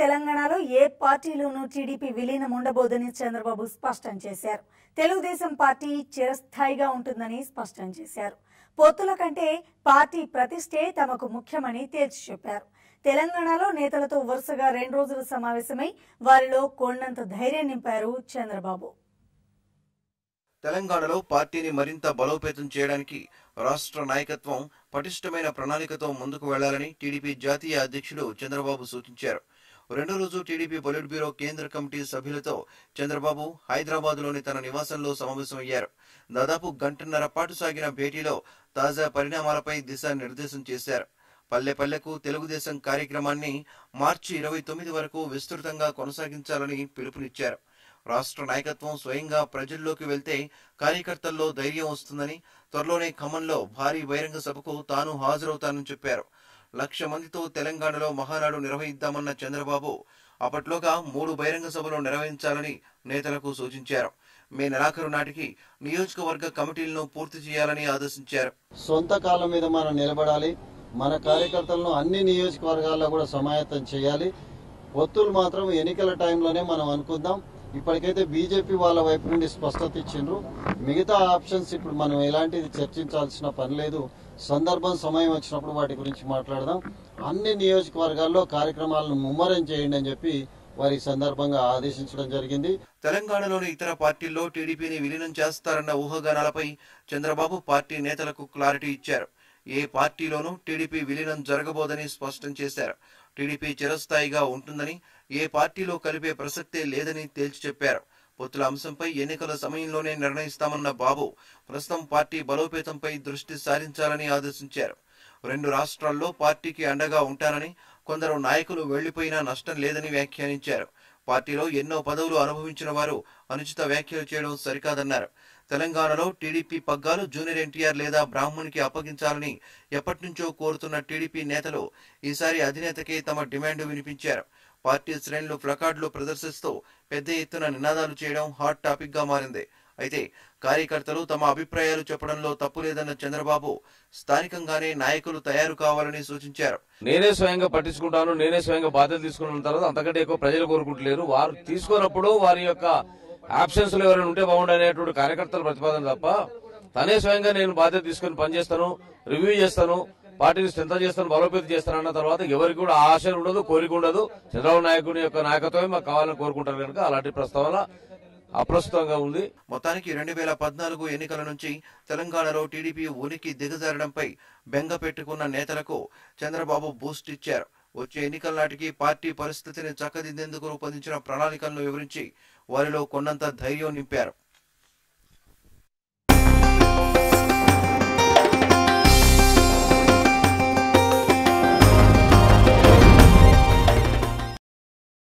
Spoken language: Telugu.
తెలంగాణలో ఏ పార్టీలోనూ టీడీపీ విలీనం ఉండబోదని చంద్రబాబు స్పష్టం చేశారు. తెలుగుదేశం పార్టీ చిరస్థాయిగా ఉంటుందని స్పష్టం చేశారు. పొత్తుల కంటే పార్టీ ప్రతిష్టే తమకు ముఖ్యమని తేల్చి చెప్పారు. తెలంగాణలో నేతలతో వరుసగా రెండు రోజుల సమావేశమై వారిలో కొండంత ధైర్యం నింపారు చంద్రబాబు. తెలంగాణలో పార్టీని మరింత బలోపేతం చేయడానికి రాష్ట్ర నాయకత్వం పటిష్టమైన ప్రణాళికతో ముందుకు వెళ్ళాలని టీడీపీ జాతీయ అధ్యక్షుడు చంద్రబాబు సూచించారు. రెండో రోజు టీడీపీ పొలిట్ బ్యూరో కేంద్ర కమిటీ సభ్యులతో చంద్రబాబు హైదరాబాద్లోని తన నివాసంలో సమావేశమయ్యారు. దాదాపు గంటన్నర పాటు సాగిన భేటీలో తాజా పరిణామాలపై దిశానిర్దేశం చేశారు. పల్లె పల్లెకు తెలుగుదేశం కార్యక్రమాన్ని మార్చి ఇరవై తొమ్మిది వరకు విస్తృతంగా కొనసాగించాలని పిలుపునిచ్చారు. రాష్ట్ర నాయకత్వం స్వయంగా ప్రజల్లోకి వెళ్తే కార్యకర్తల్లో ధైర్యం వస్తుందని త్వరలోనే ఖమ్మంలో భారీ బహిరంగ సభకు తాను హాజరవుతానని చెప్పారు. లక్ష మందితో తెలంగాణలో మహానాడు నిర్వహిద్దామన్న చంద్రబాబు అప్పట్లోగా మూడు బహిరంగ సభలు నిర్వహించాలని నేతలకు సూచించారు. మే నెలాఖరు నాటికి నియోజకవర్గ కమిటీలను పూర్తి చేయాలని ఆదేశించారు. సొంత కాలం మీద మనం నిలబడాలి. మన కార్యకర్తలను అన్ని నియోజకవర్గాల్లో కూడా సమాయత్తం చేయాలి. ఒత్తులు మాత్రం ఎన్నికల టైంలోనే మనం అనుకుందాం. ఇప్పటికైతే బీజేపీ వాళ్ళ వైపు నుండి స్పష్టత ఇచ్చిండ్రు. మిగతా ఆప్షన్స్ ఇప్పుడు మనం ఎలాంటిది చర్చించాల్సిన పని లేదు. సందర్భం సమయం వచ్చినప్పుడు వాటి గురించి మాట్లాడదాం. అన్ని నియోజకవర్గాల్లో కార్యక్రమాలను ముమ్మరం చేయండి అని చెప్పి వారి సందర్భంగా ఆదేశించడం జరిగింది. తెలంగాణలోని ఇతర పార్టీల్లో టీడీపీని విలీనం చేస్తారన్న ఊహాగానాలపై చంద్రబాబు పార్టీ నేతలకు క్లారిటీ ఇచ్చారు. ఏ పార్టీలోనూ టీడీపీ విలీనం జరగబోదని స్పష్టం చేశారు. టీడీపీ చిరస్థాయిగా ఉంటుందని ఏ పార్టీలో కలిపే ప్రసక్తే లేదని తేల్చి చెప్పారు. పొత్తుల అంశంపై ఎన్నికల సమయంలోనే నిర్ణయిస్తామన్న బాబు ప్రస్తుతం పార్టీ బలోపేతంపై దృష్టి సారించాలని ఆదేశించారు. రెండు రాష్ట్రాల్లో పార్టీకి అండగా ఉంటానని కొందరు నాయకులు వెళ్ళిపోయినా నష్టం లేదని వ్యాఖ్యానించారు. పార్టీలో ఎన్నో పదవులు అనుభవించిన వారు అనుచిత వ్యాఖ్యలు చేయడం సరికాదన్నారు. తెలంగాణలో టీడీపీ పగ్గాలు జూనియర్ ఎన్టీఆర్ లేదా బ్రాహ్మణ్కి అప్పగించాలని ఎప్పటినుంచో కోరుతున్న టీడీపీ నేతలు ఈసారి అధినేతకే తమ డిమాండ్ వినిపించారు. పార్టీ శ్రేణులు ప్లకార్డులు ప్రదర్శిస్తూ పెద్ద ఎత్తున నినాదాలు చేయడం హాట్ టాపిక్గా మారింది. అయితే కార్యకర్తలు తమ అభిప్రాయాలు చెప్పడంలో తప్పు లేదన్న చంద్రబాబు స్థానికంగానే నాయకులు తయారు కావాలని సూచించారు. నేనే స్వయంగా పట్టించుకుంటాను నేనే స్వయంగా బాధ్యత తీసుకున్న తర్వాత అంతకంటే ఎక్కువ ప్రజలు కోరుకుంటలేరు. వారు తీసుకున్నప్పుడు వారి యొక్క ఆప్షన్స్లో ఎవరైనా ఉంటే బాగుండనేటువంటి కార్యకర్తల ప్రతిపాదన తప్ప తనే స్వయంగా నేను బాధ్యత తీసుకుని పనిచేస్తాను రివ్యూ చేస్తాను పార్టీని స్ట్రెంత్ చేస్తాను బలోపేతం చేస్తాను అన్న తర్వాత ఎవరికి కూడా ఆశ ఉండదు కోరిక ఉండదు. చంద్రబాబు నాయకుని యొక్క నాయకత్వమే మాకు కావాలని కోరుకుంటారు కనుక అలాంటి ప్రస్తావన అప్రస్తుతంగా ఉంది. మొత్తానికి రెండు వేల పద్నాలుగు ఎన్నికల నుంచి తెలంగాణలో టీడీపీ ఉనికి దిగజారడంపై బెంగ పెట్టుకున్న నేతలకు చంద్రబాబు బూస్ట్ ఇచ్చారు. వచ్చే ఎన్నికల నాటికి పార్టీ పరిస్థితిని చక్కదిద్దేందుకు రూపొందించిన ప్రణాళికలను వివరించి వారిలో కొన్నంత ధైర్యం నింపారు.